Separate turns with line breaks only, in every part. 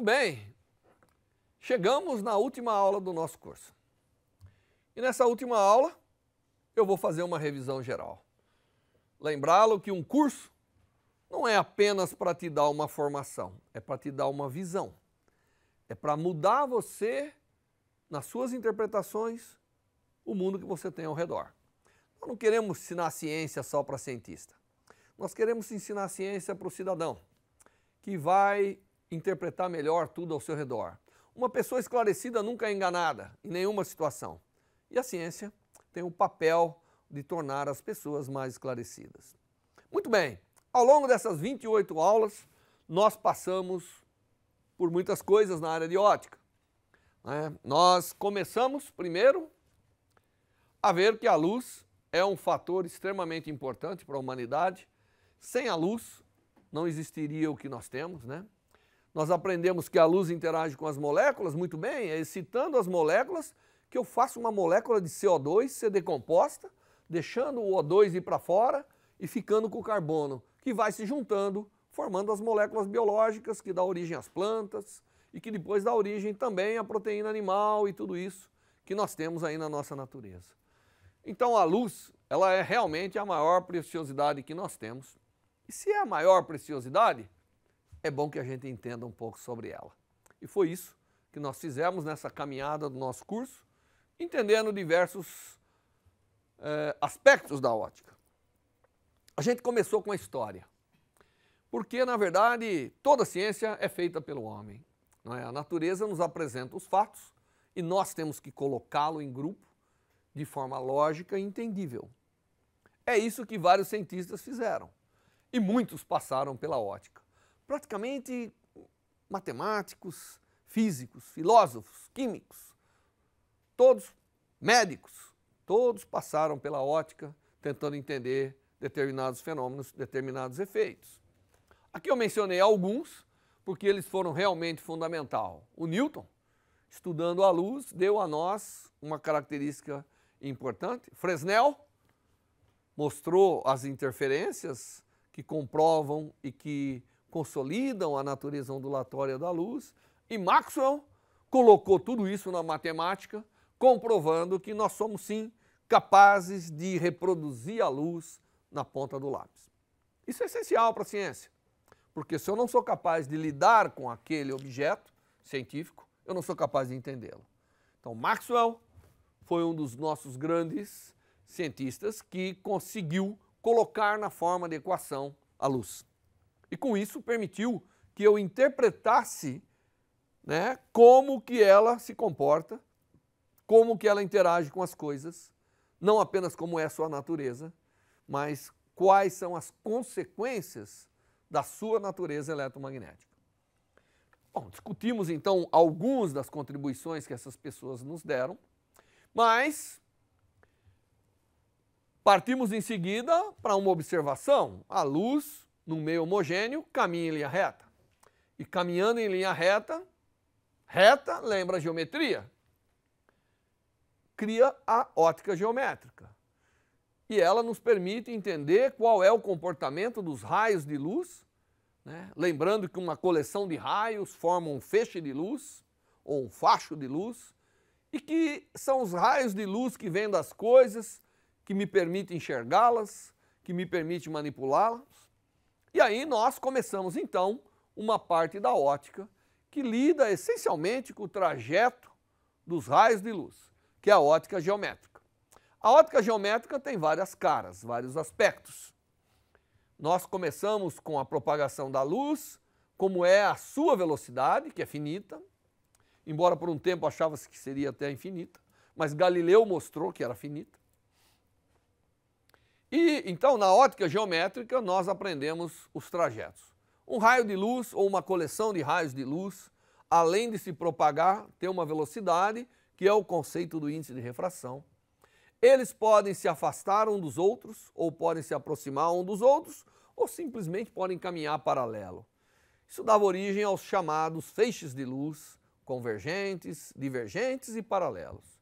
Muito bem, chegamos na última aula do nosso curso. E nessa última aula, eu vou fazer uma revisão geral. Lembrá-lo que um curso não é apenas para te dar uma formação, é para te dar uma visão. É para mudar você, nas suas interpretações, o mundo que você tem ao redor. Nós não queremos ensinar ciência só para cientista. Nós queremos ensinar ciência para o cidadão, que vai interpretar melhor tudo ao seu redor. Uma pessoa esclarecida nunca é enganada em nenhuma situação. E a ciência tem o papel de tornar as pessoas mais esclarecidas. Muito bem, ao longo dessas 28 aulas, nós passamos por muitas coisas na área de ótica. Né? Nós começamos, primeiro, a ver que a luz é um fator extremamente importante para a humanidade. Sem a luz, não existiria o que nós temos, né? Nós aprendemos que a luz interage com as moléculas, muito bem, é excitando as moléculas que eu faço uma molécula de CO2 ser decomposta, deixando o O2 ir para fora e ficando com o carbono, que vai se juntando, formando as moléculas biológicas que dá origem às plantas e que depois dá origem também à proteína animal e tudo isso que nós temos aí na nossa natureza. Então a luz, ela é realmente a maior preciosidade que nós temos. E se é a maior preciosidade, é bom que a gente entenda um pouco sobre ela. E foi isso que nós fizemos nessa caminhada do nosso curso, entendendo diversos eh, aspectos da ótica. A gente começou com a história, porque na verdade toda ciência é feita pelo homem. Não é? A natureza nos apresenta os fatos e nós temos que colocá-lo em grupo de forma lógica e entendível. É isso que vários cientistas fizeram e muitos passaram pela ótica praticamente matemáticos, físicos, filósofos, químicos, todos médicos, todos passaram pela ótica tentando entender determinados fenômenos, determinados efeitos. Aqui eu mencionei alguns porque eles foram realmente fundamental. O Newton, estudando a luz, deu a nós uma característica importante. Fresnel mostrou as interferências que comprovam e que consolidam a natureza ondulatória da luz, e Maxwell colocou tudo isso na matemática, comprovando que nós somos sim capazes de reproduzir a luz na ponta do lápis. Isso é essencial para a ciência, porque se eu não sou capaz de lidar com aquele objeto científico, eu não sou capaz de entendê-lo. Então, Maxwell foi um dos nossos grandes cientistas que conseguiu colocar na forma de equação a luz. E com isso permitiu que eu interpretasse né, como que ela se comporta, como que ela interage com as coisas, não apenas como é a sua natureza, mas quais são as consequências da sua natureza eletromagnética. Bom, discutimos então algumas das contribuições que essas pessoas nos deram, mas partimos em seguida para uma observação. A luz num meio homogêneo, caminha em linha reta. E caminhando em linha reta, reta lembra a geometria, cria a ótica geométrica. E ela nos permite entender qual é o comportamento dos raios de luz, né? lembrando que uma coleção de raios forma um feixe de luz, ou um facho de luz, e que são os raios de luz que vêm das coisas, que me permitem enxergá-las, que me permitem manipulá-las. E aí nós começamos então uma parte da ótica que lida essencialmente com o trajeto dos raios de luz, que é a ótica geométrica. A ótica geométrica tem várias caras, vários aspectos. Nós começamos com a propagação da luz, como é a sua velocidade, que é finita, embora por um tempo achava-se que seria até infinita, mas Galileu mostrou que era finita. E então, na ótica geométrica, nós aprendemos os trajetos. Um raio de luz ou uma coleção de raios de luz, além de se propagar, tem uma velocidade, que é o conceito do índice de refração. Eles podem se afastar um dos outros, ou podem se aproximar um dos outros, ou simplesmente podem caminhar paralelo. Isso dava origem aos chamados feixes de luz, convergentes, divergentes e paralelos.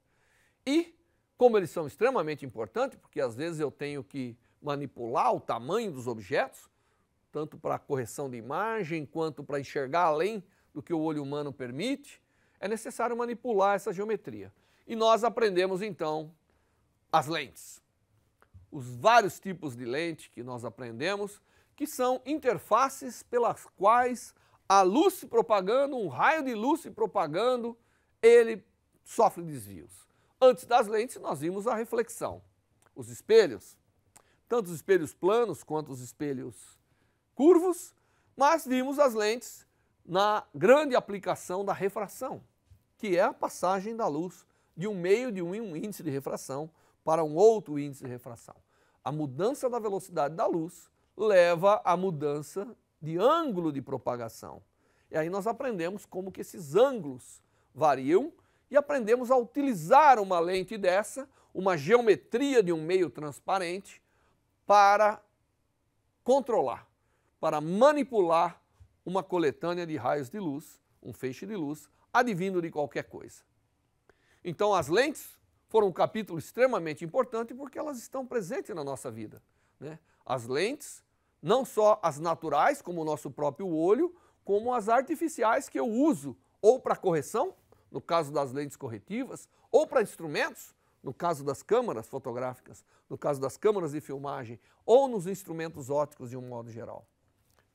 E como eles são extremamente importantes, porque às vezes eu tenho que manipular o tamanho dos objetos, tanto para correção de imagem quanto para enxergar além do que o olho humano permite, é necessário manipular essa geometria. E nós aprendemos então as lentes. Os vários tipos de lente que nós aprendemos, que são interfaces pelas quais a luz se propagando, um raio de luz se propagando, ele sofre desvios. Antes das lentes, nós vimos a reflexão, os espelhos, tanto os espelhos planos quanto os espelhos curvos, mas vimos as lentes na grande aplicação da refração, que é a passagem da luz de um meio de um índice de refração para um outro índice de refração. A mudança da velocidade da luz leva à mudança de ângulo de propagação. E aí nós aprendemos como que esses ângulos variam e aprendemos a utilizar uma lente dessa, uma geometria de um meio transparente, para controlar, para manipular uma coletânea de raios de luz, um feixe de luz, advindo de qualquer coisa. Então as lentes foram um capítulo extremamente importante porque elas estão presentes na nossa vida. Né? As lentes, não só as naturais, como o nosso próprio olho, como as artificiais que eu uso ou para correção, no caso das lentes corretivas, ou para instrumentos, no caso das câmaras fotográficas, no caso das câmaras de filmagem, ou nos instrumentos ópticos de um modo geral.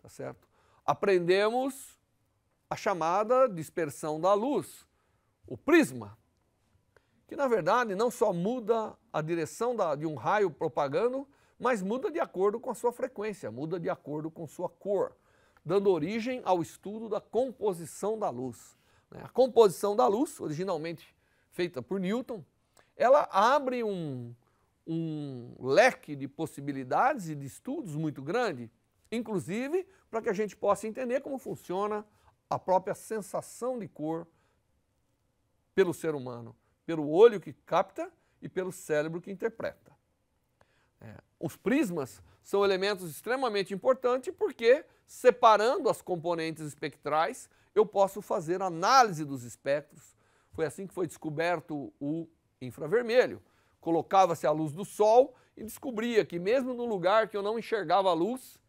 Tá certo? Aprendemos a chamada dispersão da luz, o prisma, que na verdade não só muda a direção da, de um raio propagando, mas muda de acordo com a sua frequência, muda de acordo com sua cor, dando origem ao estudo da composição da luz. Né? A composição da luz, originalmente feita por Newton, ela abre um, um leque de possibilidades e de estudos muito grande, inclusive para que a gente possa entender como funciona a própria sensação de cor pelo ser humano, pelo olho que capta e pelo cérebro que interpreta. É, os prismas são elementos extremamente importantes porque, separando as componentes espectrais, eu posso fazer análise dos espectros. Foi assim que foi descoberto o infravermelho. Colocava-se a luz do sol e descobria que mesmo no lugar que eu não enxergava a luz,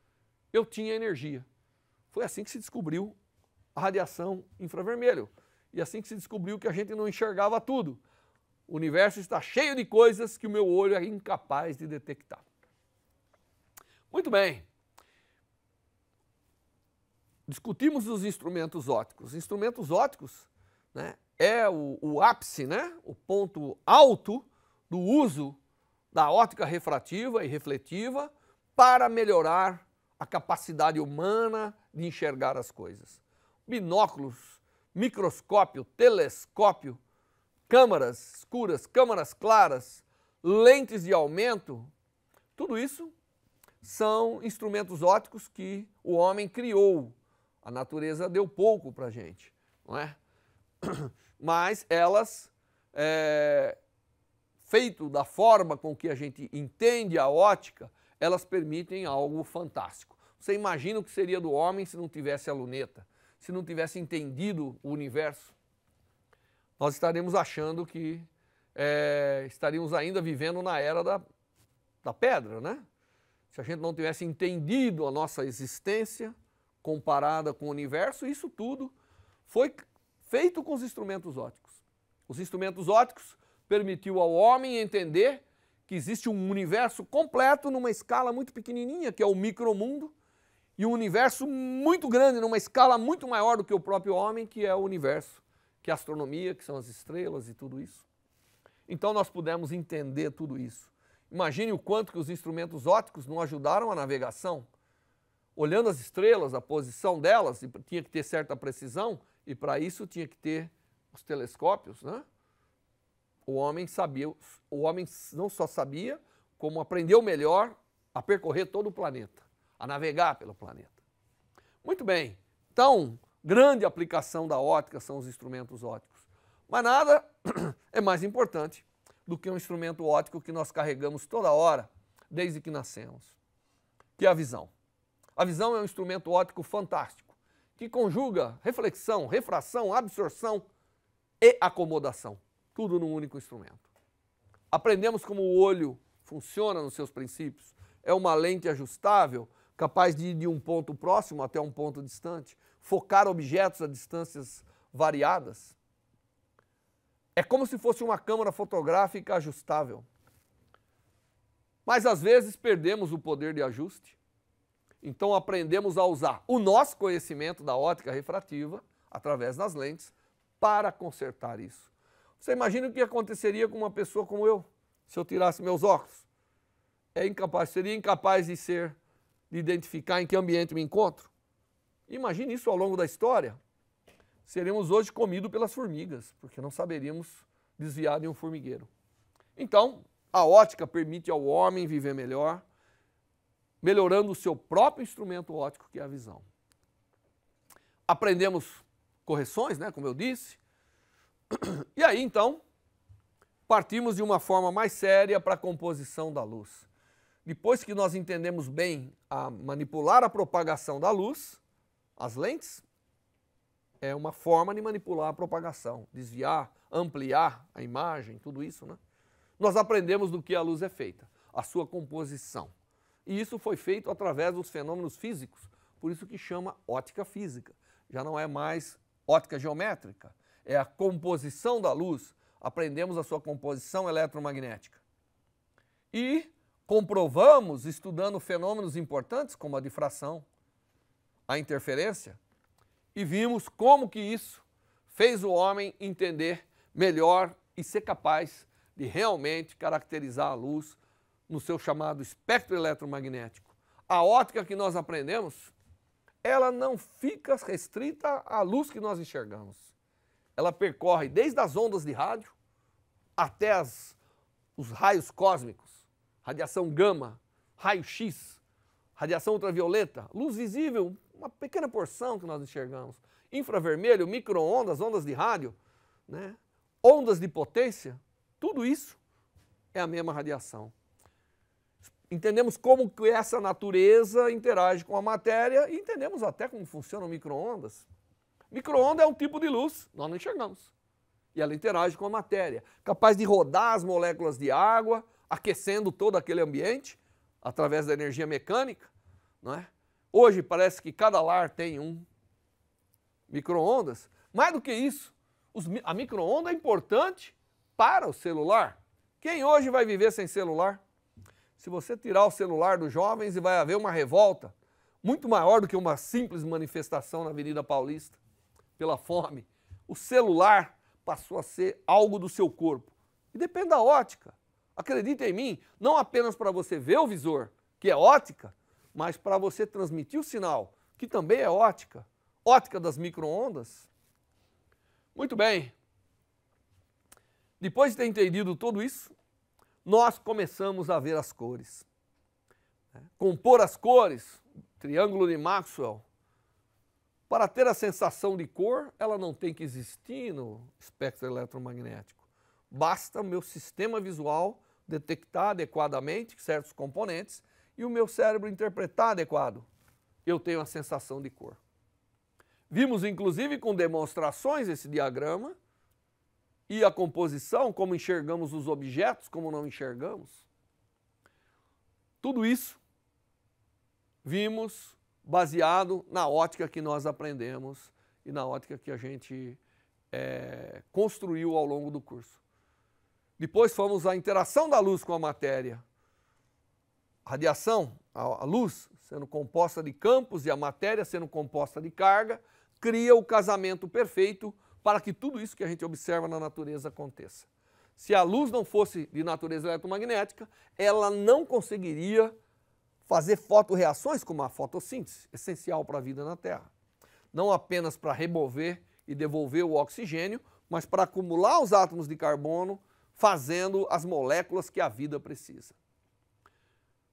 eu tinha energia. Foi assim que se descobriu a radiação infravermelho. E assim que se descobriu que a gente não enxergava tudo. O universo está cheio de coisas que o meu olho é incapaz de detectar. Muito bem. Discutimos os instrumentos ópticos. Instrumentos ópticos né, é o, o ápice, né, o ponto alto do uso da óptica refrativa e refletiva para melhorar a capacidade humana de enxergar as coisas. Binóculos, microscópio, telescópio, câmaras escuras, câmaras claras, lentes de aumento, tudo isso são instrumentos ópticos que o homem criou. A natureza deu pouco para a gente, não é? Mas elas, é, feito da forma com que a gente entende a ótica, elas permitem algo fantástico. Você imagina o que seria do homem se não tivesse a luneta, se não tivesse entendido o universo? Nós estaremos achando que é, estaríamos ainda vivendo na era da, da pedra, né? Se a gente não tivesse entendido a nossa existência comparada com o universo, isso tudo foi feito com os instrumentos ópticos. Os instrumentos ópticos permitiu ao homem entender que existe um universo completo numa escala muito pequenininha, que é o micromundo, e um universo muito grande numa escala muito maior do que o próprio homem, que é o universo, que é a astronomia, que são as estrelas e tudo isso. Então nós pudemos entender tudo isso. Imagine o quanto que os instrumentos ópticos não ajudaram a navegação. Olhando as estrelas, a posição delas, e tinha que ter certa precisão, e para isso tinha que ter os telescópios, né? O homem sabia, o homem não só sabia, como aprendeu melhor a percorrer todo o planeta, a navegar pelo planeta. Muito bem. Então, grande aplicação da ótica são os instrumentos ópticos. Mas nada é mais importante do que um instrumento óptico que nós carregamos toda hora, desde que nascemos, que é a visão. A visão é um instrumento óptico fantástico que conjuga reflexão, refração, absorção e acomodação, tudo num único instrumento. Aprendemos como o olho funciona nos seus princípios. É uma lente ajustável, capaz de ir de um ponto próximo até um ponto distante. focar objetos a distâncias variadas. É como se fosse uma câmera fotográfica ajustável. Mas às vezes perdemos o poder de ajuste. Então aprendemos a usar o nosso conhecimento da ótica refrativa, através das lentes, para consertar isso. Você imagina o que aconteceria com uma pessoa como eu, se eu tirasse meus óculos? É incapaz, seria incapaz de ser, de identificar em que ambiente me encontro? Imagine isso ao longo da história. Seremos hoje comidos pelas formigas, porque não saberíamos desviar de um formigueiro. Então, a ótica permite ao homem viver melhor, melhorando o seu próprio instrumento óptico, que é a visão. Aprendemos correções, né, como eu disse. E aí, então, partimos de uma forma mais séria para a composição da luz. Depois que nós entendemos bem a manipular a propagação da luz, as lentes é uma forma de manipular a propagação, desviar, ampliar a imagem, tudo isso, né? nós aprendemos do que a luz é feita, a sua composição. E isso foi feito através dos fenômenos físicos, por isso que chama ótica física. Já não é mais ótica geométrica, é a composição da luz. Aprendemos a sua composição eletromagnética. E comprovamos, estudando fenômenos importantes como a difração, a interferência, e vimos como que isso fez o homem entender melhor e ser capaz de realmente caracterizar a luz no seu chamado espectro eletromagnético. A ótica que nós aprendemos, ela não fica restrita à luz que nós enxergamos. Ela percorre desde as ondas de rádio até as, os raios cósmicos, radiação gama, raio-x, radiação ultravioleta, luz visível, uma pequena porção que nós enxergamos. Infravermelho, micro-ondas, ondas de rádio, né? ondas de potência, tudo isso é a mesma radiação. Entendemos como que essa natureza interage com a matéria e entendemos até como funcionam microondas. Microonda é um tipo de luz, nós não enxergamos. E ela interage com a matéria, capaz de rodar as moléculas de água, aquecendo todo aquele ambiente através da energia mecânica, não é? Hoje parece que cada lar tem um microondas. Mais do que isso, os, a microonda é importante para o celular. Quem hoje vai viver sem celular? Se você tirar o celular dos jovens, vai haver uma revolta muito maior do que uma simples manifestação na Avenida Paulista pela fome. O celular passou a ser algo do seu corpo. E depende da ótica. Acredite em mim, não apenas para você ver o visor, que é ótica, mas para você transmitir o sinal, que também é ótica. Ótica das microondas. Muito bem, depois de ter entendido tudo isso, nós começamos a ver as cores. Né? Compor as cores, triângulo de Maxwell, para ter a sensação de cor, ela não tem que existir no espectro eletromagnético. Basta o meu sistema visual detectar adequadamente certos componentes e o meu cérebro interpretar adequado. Eu tenho a sensação de cor. Vimos inclusive com demonstrações esse diagrama e a composição, como enxergamos os objetos, como não enxergamos. Tudo isso vimos baseado na ótica que nós aprendemos e na ótica que a gente é, construiu ao longo do curso. Depois fomos à interação da luz com a matéria. A radiação, a luz sendo composta de campos e a matéria sendo composta de carga, cria o casamento perfeito para que tudo isso que a gente observa na natureza aconteça. Se a luz não fosse de natureza eletromagnética, ela não conseguiria fazer fotoreações como a fotossíntese, essencial para a vida na Terra. Não apenas para remover e devolver o oxigênio, mas para acumular os átomos de carbono, fazendo as moléculas que a vida precisa.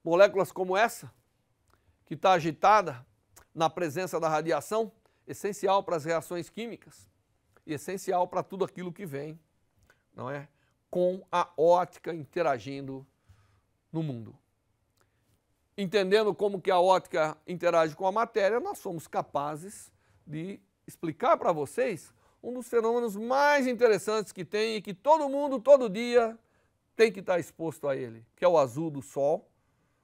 Moléculas como essa, que está agitada na presença da radiação, essencial para as reações químicas, e essencial para tudo aquilo que vem, não é? Com a ótica interagindo no mundo. Entendendo como que a ótica interage com a matéria, nós somos capazes de explicar para vocês um dos fenômenos mais interessantes que tem e que todo mundo, todo dia, tem que estar exposto a ele, que é o azul do sol,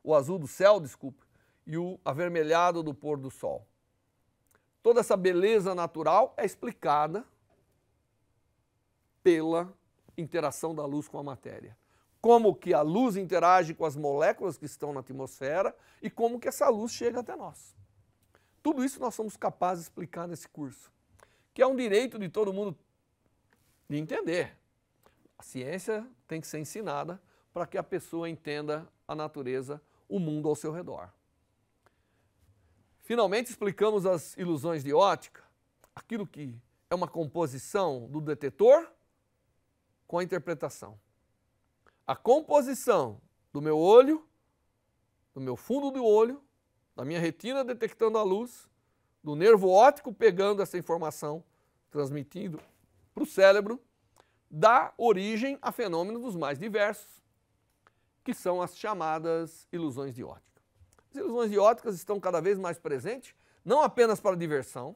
o azul do céu, desculpe, e o avermelhado do pôr do sol. toda essa beleza natural é explicada pela interação da luz com a matéria. Como que a luz interage com as moléculas que estão na atmosfera e como que essa luz chega até nós. Tudo isso nós somos capazes de explicar nesse curso, que é um direito de todo mundo de entender. A ciência tem que ser ensinada para que a pessoa entenda a natureza, o mundo ao seu redor. Finalmente explicamos as ilusões de ótica, aquilo que é uma composição do detetor com a interpretação. A composição do meu olho, do meu fundo do olho, da minha retina detectando a luz, do nervo óptico pegando essa informação, transmitindo para o cérebro, dá origem a fenômenos dos mais diversos, que são as chamadas ilusões de ótica. As ilusões de óticas estão cada vez mais presentes, não apenas para diversão,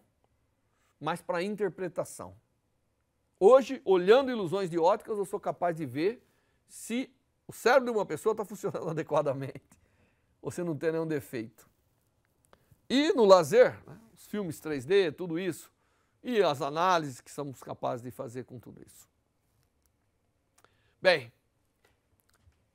mas para interpretação. Hoje, olhando ilusões de óticas, eu sou capaz de ver se o cérebro de uma pessoa está funcionando adequadamente ou se não tem nenhum defeito. E no lazer, né, os filmes 3D, tudo isso, e as análises que somos capazes de fazer com tudo isso. Bem,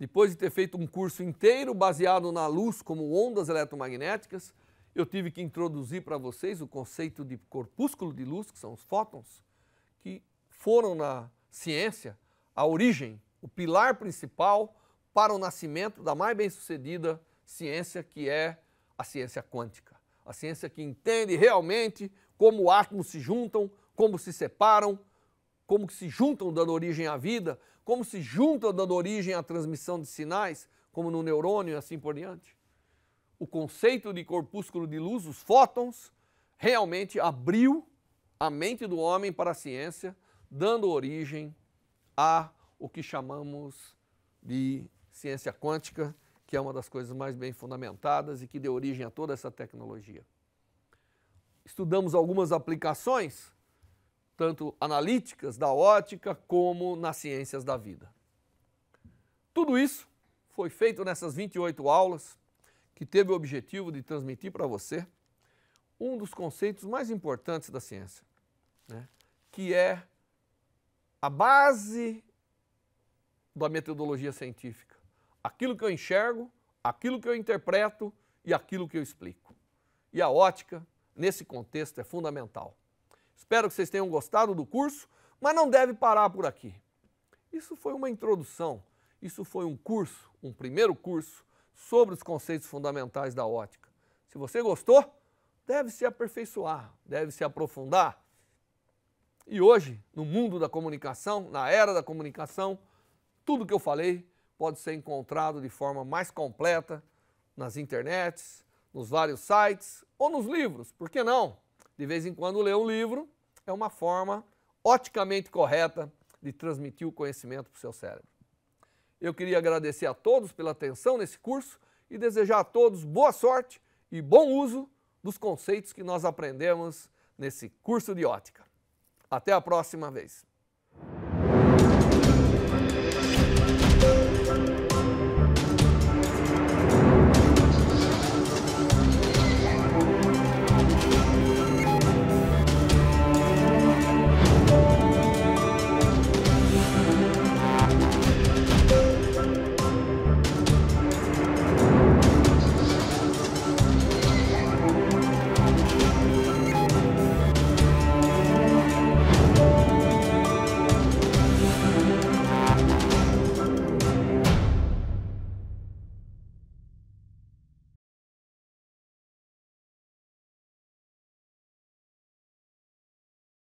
depois de ter feito um curso inteiro baseado na luz como ondas eletromagnéticas, eu tive que introduzir para vocês o conceito de corpúsculo de luz, que são os fótons, foram na ciência a origem, o pilar principal para o nascimento da mais bem-sucedida ciência que é a ciência quântica. A ciência que entende realmente como átomos se juntam, como se separam, como se juntam dando origem à vida, como se juntam dando origem à transmissão de sinais, como no neurônio e assim por diante. O conceito de corpúsculo de luz, os fótons, realmente abriu a mente do homem para a ciência dando origem a o que chamamos de ciência quântica, que é uma das coisas mais bem fundamentadas e que deu origem a toda essa tecnologia. Estudamos algumas aplicações, tanto analíticas da ótica como nas ciências da vida. Tudo isso foi feito nessas 28 aulas, que teve o objetivo de transmitir para você um dos conceitos mais importantes da ciência, né? que é a base da metodologia científica. Aquilo que eu enxergo, aquilo que eu interpreto e aquilo que eu explico. E a ótica, nesse contexto, é fundamental. Espero que vocês tenham gostado do curso, mas não deve parar por aqui. Isso foi uma introdução, isso foi um curso, um primeiro curso sobre os conceitos fundamentais da ótica. Se você gostou, deve se aperfeiçoar, deve se aprofundar e hoje, no mundo da comunicação, na era da comunicação, tudo que eu falei pode ser encontrado de forma mais completa nas internets, nos vários sites ou nos livros. Por que não? De vez em quando ler um livro é uma forma oticamente correta de transmitir o conhecimento para o seu cérebro. Eu queria agradecer a todos pela atenção nesse curso e desejar a todos boa sorte e bom uso dos conceitos que nós aprendemos nesse curso de ótica. Até a próxima vez.